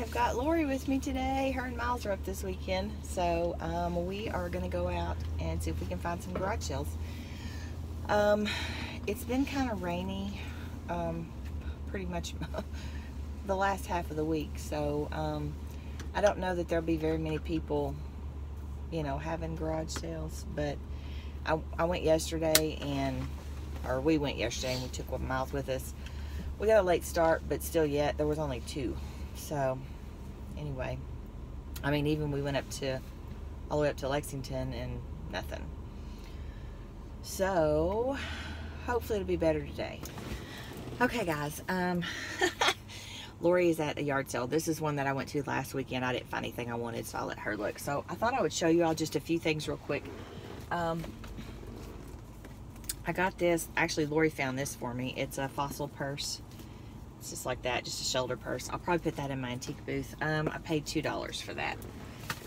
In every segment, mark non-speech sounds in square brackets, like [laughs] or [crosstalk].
Have got Lori with me today. Her and Miles are up this weekend. So um, we are going to go out and see if we can find some garage sales. Um, it's been kind of rainy um, pretty much [laughs] the last half of the week. So um, I don't know that there'll be very many people, you know, having garage sales. But I, I went yesterday and, or we went yesterday and we took Miles with us we got a late start, but still yet, there was only two. So, anyway, I mean, even we went up to, all the way up to Lexington and nothing. So, hopefully it'll be better today. Okay, guys, um, [laughs] Lori is at a yard sale. This is one that I went to last weekend. I didn't find anything I wanted, so I let her look. So I thought I would show you all just a few things real quick. Um, I got this, actually Lori found this for me. It's a fossil purse. It's just like that, just a shoulder purse. I'll probably put that in my antique booth. Um, I paid $2 for that.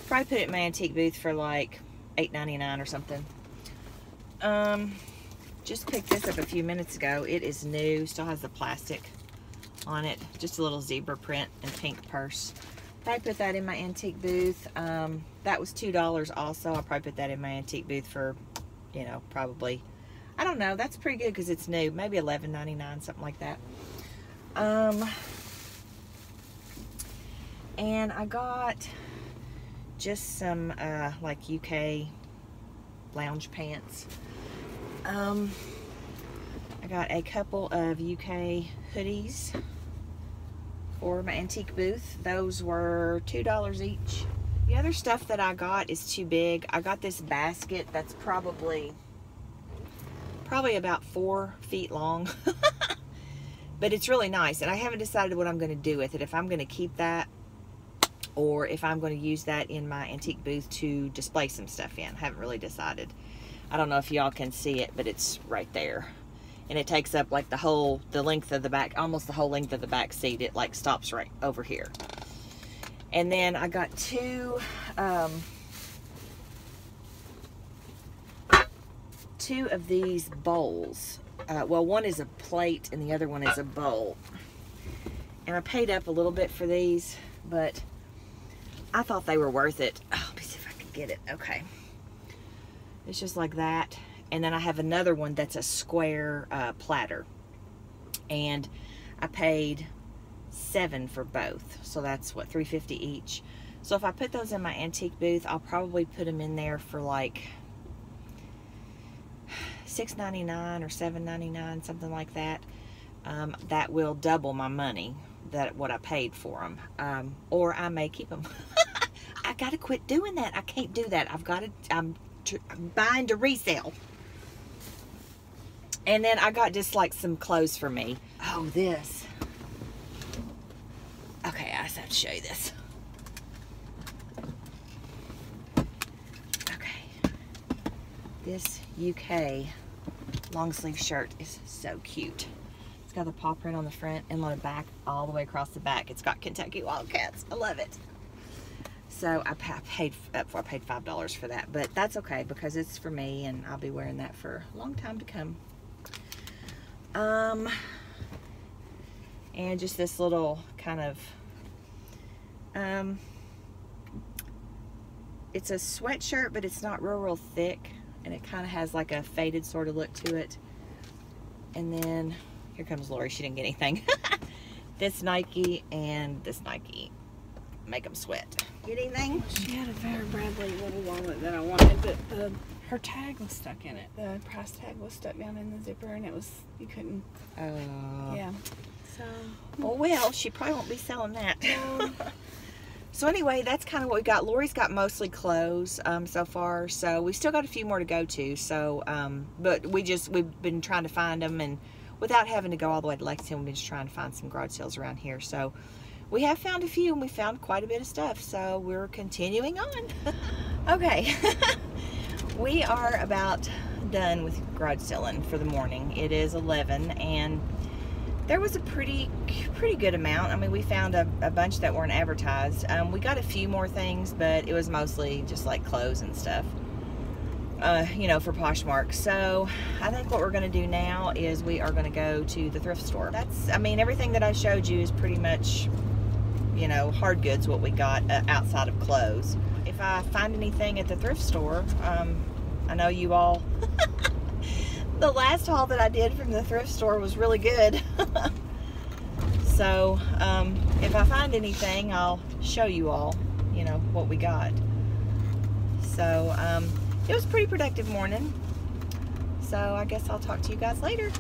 Probably put it in my antique booth for like $8.99 or something. Um, just picked this up a few minutes ago. It is new, still has the plastic on it. Just a little zebra print and pink purse. Probably put that in my antique booth. Um, that was $2 also. I'll probably put that in my antique booth for, you know, probably, I don't know. That's pretty good because it's new. Maybe $11.99, something like that. Um, and I got just some uh, like UK lounge pants. Um, I got a couple of UK hoodies for my antique booth. Those were $2 each. The other stuff that I got is too big. I got this basket that's probably probably about four feet long. [laughs] but it's really nice and I haven't decided what I'm going to do with it if I'm going to keep that or if I'm going to use that in my antique booth to display some stuff in. I haven't really decided. I don't know if y'all can see it but it's right there. And it takes up like the whole the length of the back almost the whole length of the back seat. It like stops right over here. And then I got two um, two of these bowls uh, well, one is a plate and the other one is a bowl. And I paid up a little bit for these, but I thought they were worth it. Oh, let me see if I can get it. Okay. It's just like that. And then I have another one that's a square uh, platter. And I paid seven for both. So that's what, 350 each. So if I put those in my antique booth, I'll probably put them in there for like $6.99 or $7.99, something like that. Um, that will double my money that what I paid for them. Um, or I may keep them. [laughs] I got to quit doing that. I can't do that. I've got to, I'm, I'm buying to resell. And then I got just like some clothes for me. Oh, this. Okay, I just have to show you this. Okay. This UK long sleeve shirt is so cute. It's got the paw print on the front and on the back, all the way across the back. It's got Kentucky Wildcats. I love it. So I paid for I paid five dollars for that, but that's okay because it's for me and I'll be wearing that for a long time to come. Um, and just this little kind of um, it's a sweatshirt, but it's not real real thick and it kind of has like a faded sort of look to it. And then here comes Lori. She didn't get anything. [laughs] this Nike and this Nike make them sweat. Get anything? She had a Vera Bradley little wallet that I wanted, but the her tag was stuck in it. The price tag was stuck down in the zipper, and it was you couldn't. Uh, yeah. So. Oh well, she probably won't be selling that. [laughs] So anyway, that's kind of what we got. Lori's got mostly clothes um, so far, so we still got a few more to go to. So, um, but we just we've been trying to find them, and without having to go all the way to Lexington, we've been just trying to find some garage sales around here. So we have found a few, and we found quite a bit of stuff. So we're continuing on. [laughs] okay, [laughs] we are about done with garage selling for the morning. It is 11, and there was a pretty pretty good amount. I mean, we found a, a bunch that weren't advertised. Um, we got a few more things, but it was mostly just like clothes and stuff. uh, you know, for Poshmark. So I think what we're going to do now is we are going to go to the thrift store. That's, I mean, everything that I showed you is pretty much, you know, hard goods, what we got uh, outside of clothes. If I find anything at the thrift store, um, I know you all, [laughs] the last haul that I did from the thrift store was really good. [laughs] so um, if I find anything, I'll show you all, you know, what we got. So um, it was a pretty productive morning. So I guess I'll talk to you guys later.